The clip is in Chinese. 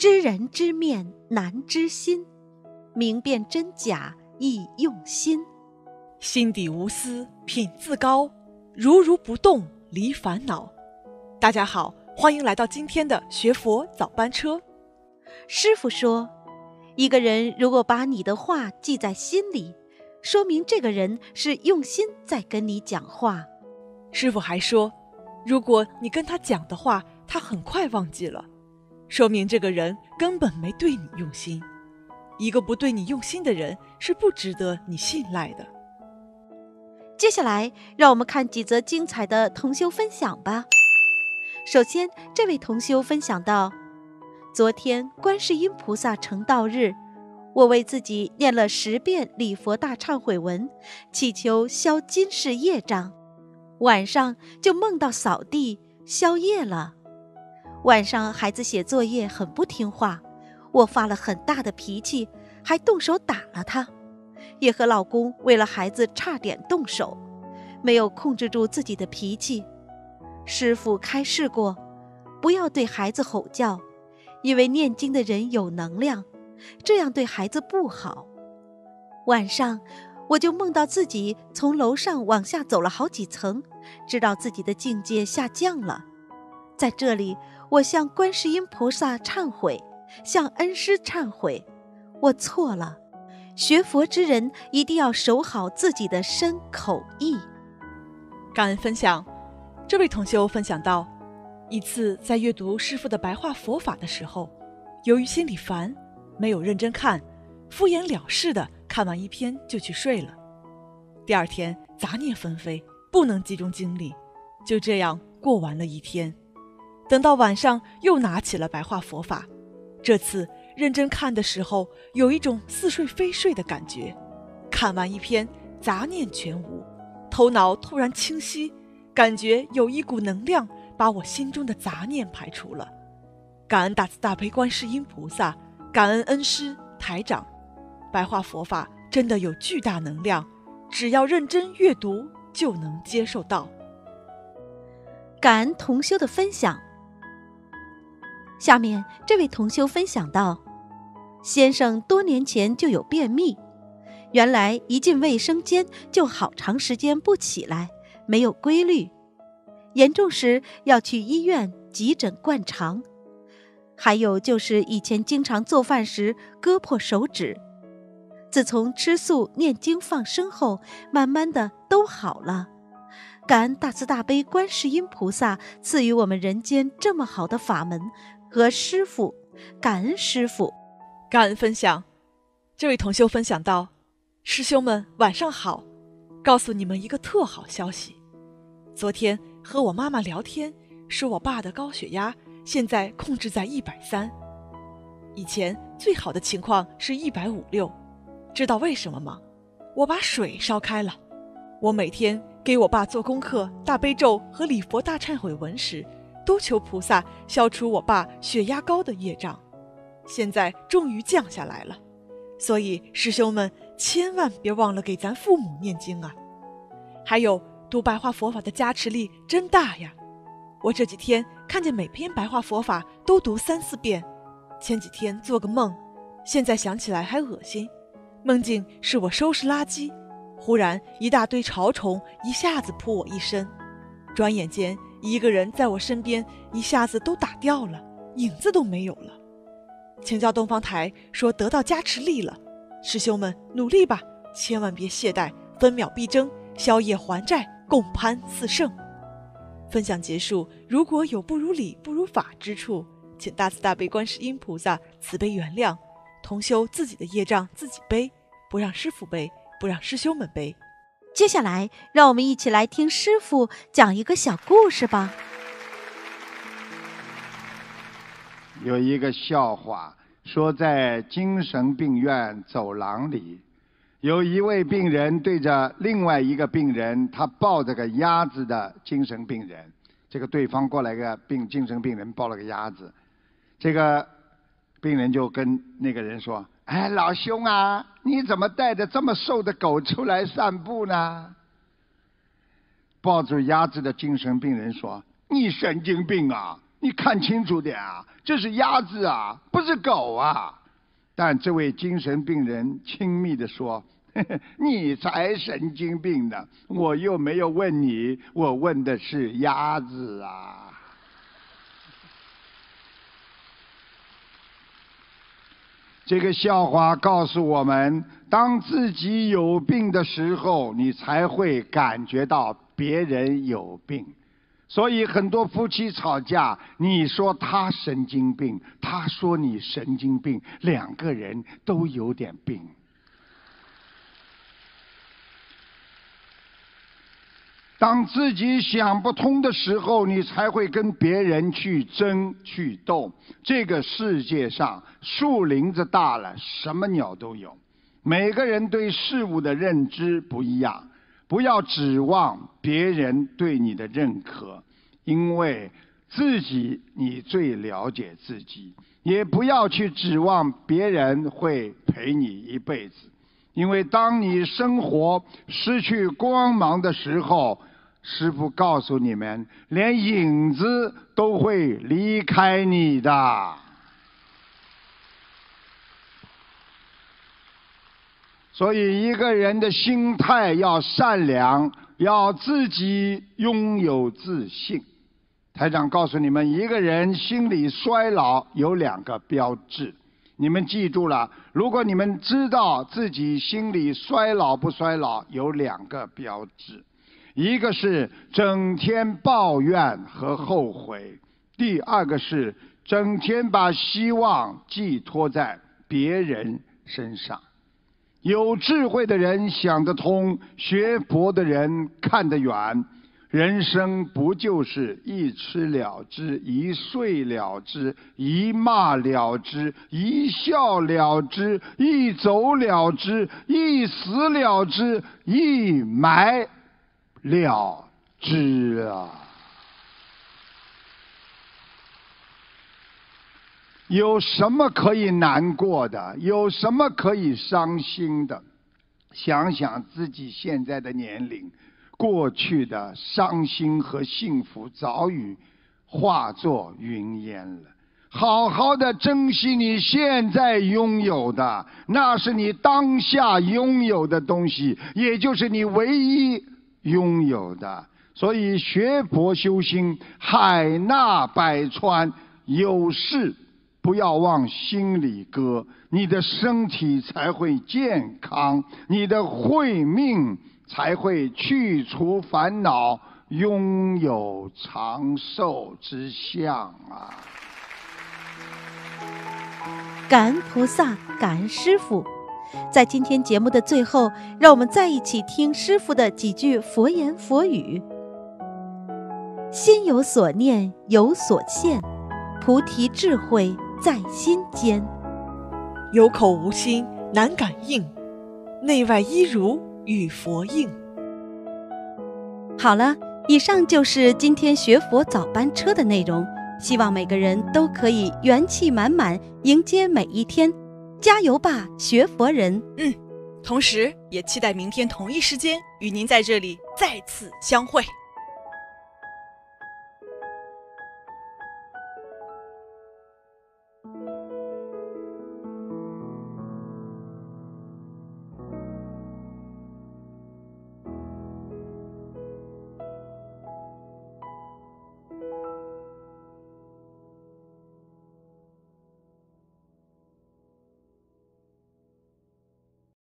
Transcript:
知人知面难知心，明辨真假易用心。心底无私品自高，如如不动离烦恼。大家好，欢迎来到今天的学佛早班车。师傅说，一个人如果把你的话记在心里，说明这个人是用心在跟你讲话。师傅还说，如果你跟他讲的话，他很快忘记了，说明这个人根本没对你用心。一个不对你用心的人，是不值得你信赖的。接下来，让我们看几则精彩的同修分享吧。首先，这位同修分享到：昨天观世音菩萨成道日，我为自己念了十遍礼佛大忏悔文，祈求消今世业障。晚上就梦到扫地消业了。晚上孩子写作业很不听话，我发了很大的脾气，还动手打了他。也和老公为了孩子差点动手，没有控制住自己的脾气。师傅开示过，不要对孩子吼叫，因为念经的人有能量，这样对孩子不好。晚上我就梦到自己从楼上往下走了好几层，知道自己的境界下降了。在这里，我向观世音菩萨忏悔，向恩师忏悔，我错了。学佛之人一定要守好自己的身口意。感恩分享，这位同修分享到，一次在阅读师父的白话佛法的时候，由于心里烦，没有认真看，敷衍了事的看完一篇就去睡了。第二天杂念纷飞，不能集中精力，就这样过完了一天。等到晚上又拿起了白话佛法，这次。认真看的时候，有一种似睡非睡的感觉。看完一篇，杂念全无，头脑突然清晰，感觉有一股能量把我心中的杂念排除了。感恩大慈大悲观世音菩萨，感恩恩师台长。白话佛法真的有巨大能量，只要认真阅读就能接受到。感恩同修的分享。下面这位同修分享到。先生多年前就有便秘，原来一进卫生间就好长时间不起来，没有规律，严重时要去医院急诊灌肠。还有就是以前经常做饭时割破手指，自从吃素念经放生后，慢慢的都好了。感恩大慈大悲观世音菩萨赐予我们人间这么好的法门和师傅，感恩师傅。感恩分享，这位同修分享到：“师兄们晚上好，告诉你们一个特好消息。昨天和我妈妈聊天，说我爸的高血压现在控制在一百三，以前最好的情况是一百五六。知道为什么吗？我把水烧开了。我每天给我爸做功课、大悲咒和礼佛大忏悔文时，都求菩萨消除我爸血压高的业障。”现在终于降下来了，所以师兄们千万别忘了给咱父母念经啊！还有读白话佛法的加持力真大呀！我这几天看见每篇白话佛法都读三四遍。前几天做个梦，现在想起来还恶心。梦境是我收拾垃圾，忽然一大堆潮虫一下子扑我一身，转眼间一个人在我身边一下子都打掉了，影子都没有了。请教东方台说得到加持力了，师兄们努力吧，千万别懈怠，分秒必争，宵夜还债，共攀四圣。分享结束，如果有不如理不如法之处，请大慈大悲观世音菩萨慈悲原谅，同修自己的业障自己背，不让师傅背，不让师兄们背。接下来，让我们一起来听师傅讲一个小故事吧。有一个笑话，说在精神病院走廊里，有一位病人对着另外一个病人，他抱着个鸭子的精神病人，这个对方过来个病精神病人抱了个鸭子，这个病人就跟那个人说：“哎，老兄啊，你怎么带着这么瘦的狗出来散步呢？”抱住鸭子的精神病人说：“你神经病啊！”你看清楚点啊，这是鸭子啊，不是狗啊。但这位精神病人亲密地说：“ 你才神经病呢！我又没有问你，我问的是鸭子啊。”这个笑话告诉我们：当自己有病的时候，你才会感觉到别人有病。所以很多夫妻吵架，你说他神经病，他说你神经病，两个人都有点病。当自己想不通的时候，你才会跟别人去争去斗。这个世界上，树林子大了，什么鸟都有。每个人对事物的认知不一样。不要指望别人对你的认可，因为自己你最了解自己；也不要去指望别人会陪你一辈子，因为当你生活失去光芒的时候，师傅告诉你们，连影子都会离开你的。所以，一个人的心态要善良，要自己拥有自信。台长告诉你们，一个人心理衰老有两个标志，你们记住了。如果你们知道自己心理衰老不衰老，有两个标志，一个是整天抱怨和后悔，第二个是整天把希望寄托在别人身上。有智慧的人想得通，学佛的人看得远。人生不就是一吃了之，一睡了之，一骂了之，一笑了之，一走了之，一死了之，一埋了之啊！有什么可以难过的？有什么可以伤心的？想想自己现在的年龄，过去的伤心和幸福早已化作云烟了。好好的珍惜你现在拥有的，那是你当下拥有的东西，也就是你唯一拥有的。所以学佛修心，海纳百川，有事。不要往心里搁，你的身体才会健康，你的慧命才会去除烦恼，拥有长寿之相啊！感恩菩萨，感恩师傅。在今天节目的最后，让我们再一起听师傅的几句佛言佛语：心有所念，有所现，菩提智慧。在心间，有口无心难感应，内外一如与佛应。好了，以上就是今天学佛早班车的内容。希望每个人都可以元气满满迎接每一天，加油吧，学佛人！嗯，同时也期待明天同一时间与您在这里再次相会。